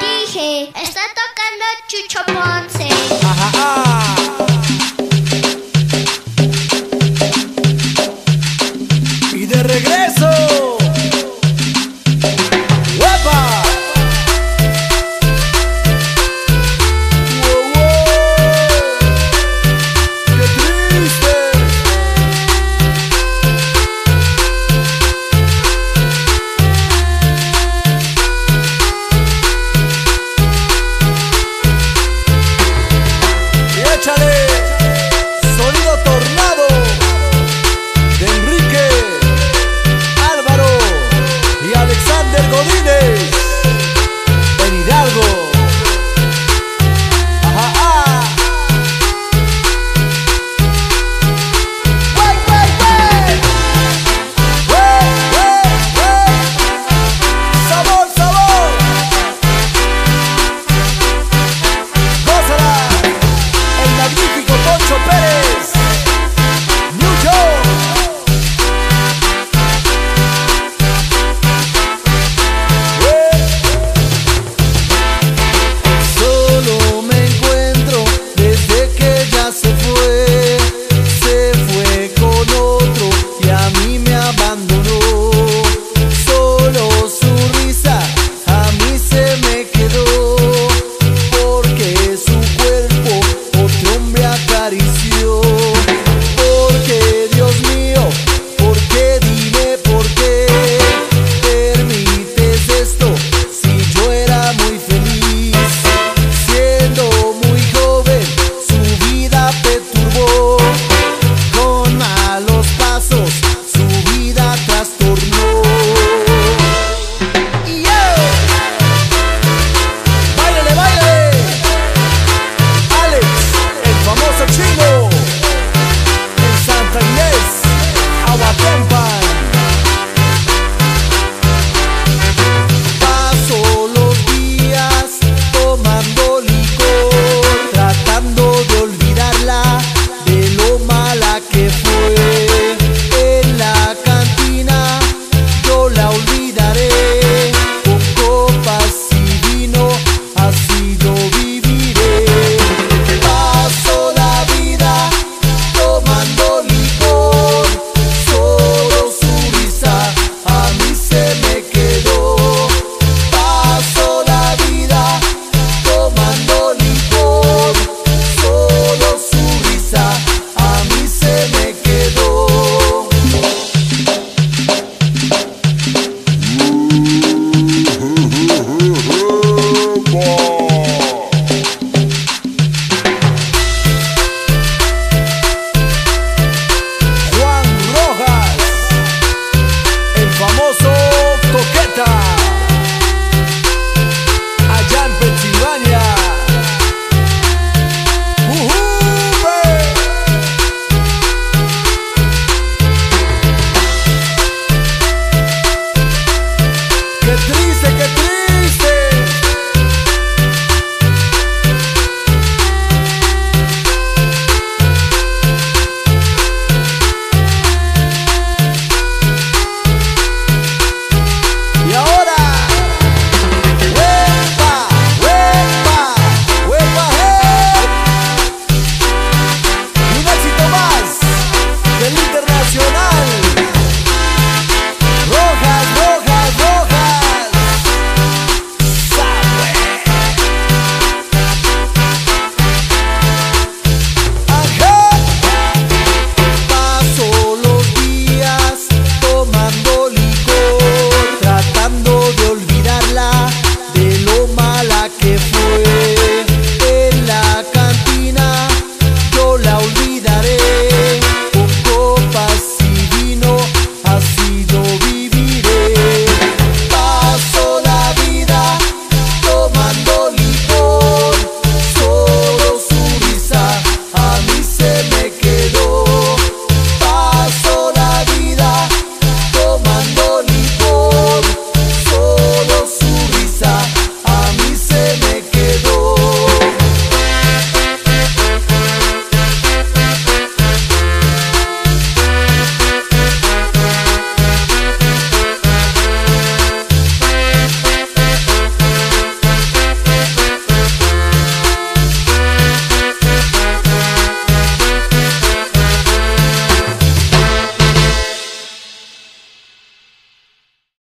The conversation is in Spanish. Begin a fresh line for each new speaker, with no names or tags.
dije, está tocando Chucho Ponce.